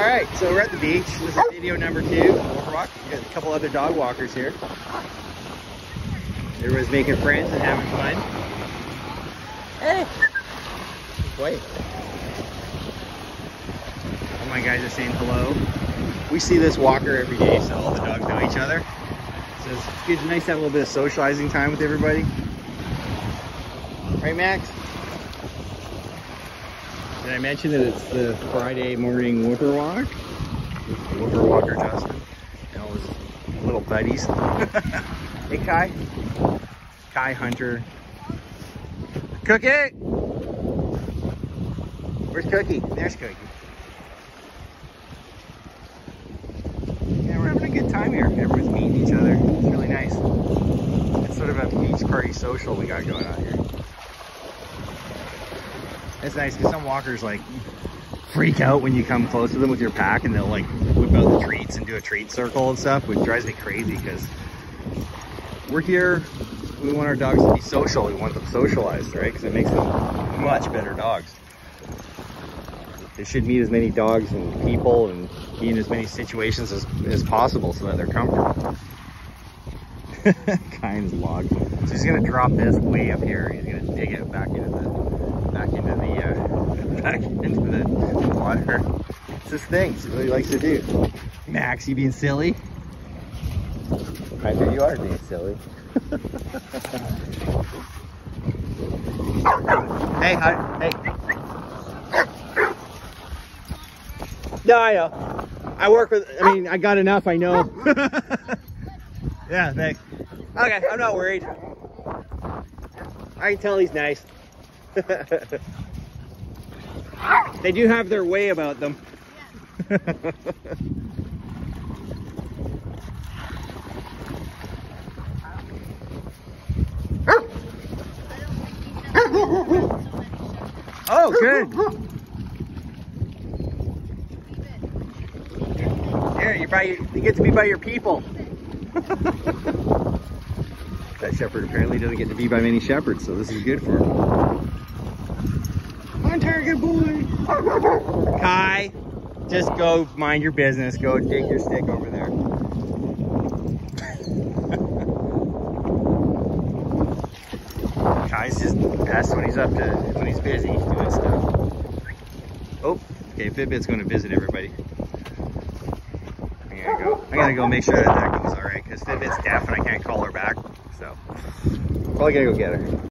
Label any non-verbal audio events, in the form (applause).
All right, so we're at the beach. This is video number two. We got a couple other dog walkers here. Everyone's making friends and having fun. Hey! Wait. All my guys are saying hello. We see this walker every day, so all the dogs know each other. So it's good, nice to have a little bit of socializing time with everybody. Right, Max? Did I mention that it's the Friday morning woofer walk? Woofer walker Justin and all his little buddies. (laughs) hey Kai. Kai Hunter. Cookie! Where's Cookie? There's Cookie. Yeah, we're having a good time here. Everyone's meeting each other. It's really nice. It's sort of a beach party social we got going on here. It's nice because some walkers like freak out when you come close to them with your pack and they'll like whip out the treats and do a treat circle and stuff, which drives me crazy because we're here, we want our dogs to be social, we want them socialized, right? Because it makes them much better dogs. They should meet as many dogs and people and be in as many situations as, as possible so that they're comfortable. (laughs) Kai's log. So he's gonna drop this way up here. He's gonna dig it back into the back into the uh, (laughs) back into the water. It's his thing. It's what he likes to do. Max, you being silly? I think you are being silly. (laughs) hey, hi, hey. No, I know. I work with. I mean, I got enough. I know. (laughs) yeah, thanks. Okay, I'm not worried. I can tell he's nice. (laughs) they do have their way about them. (laughs) oh, good. Yeah, you're by you get to be by your people. (laughs) that shepherd apparently doesn't get to be by many shepherds, so this is good for him. Hunter, good boy. Kai, just go mind your business. Go dig your stick over there. Kai's just best when he's up to, when he's busy doing stuff. Oh, okay, Fitbit's going to visit everybody. I gotta go. I gotta go make sure that that goes all right because Fitbit's deaf and I can't call her back. So probably gotta go get her.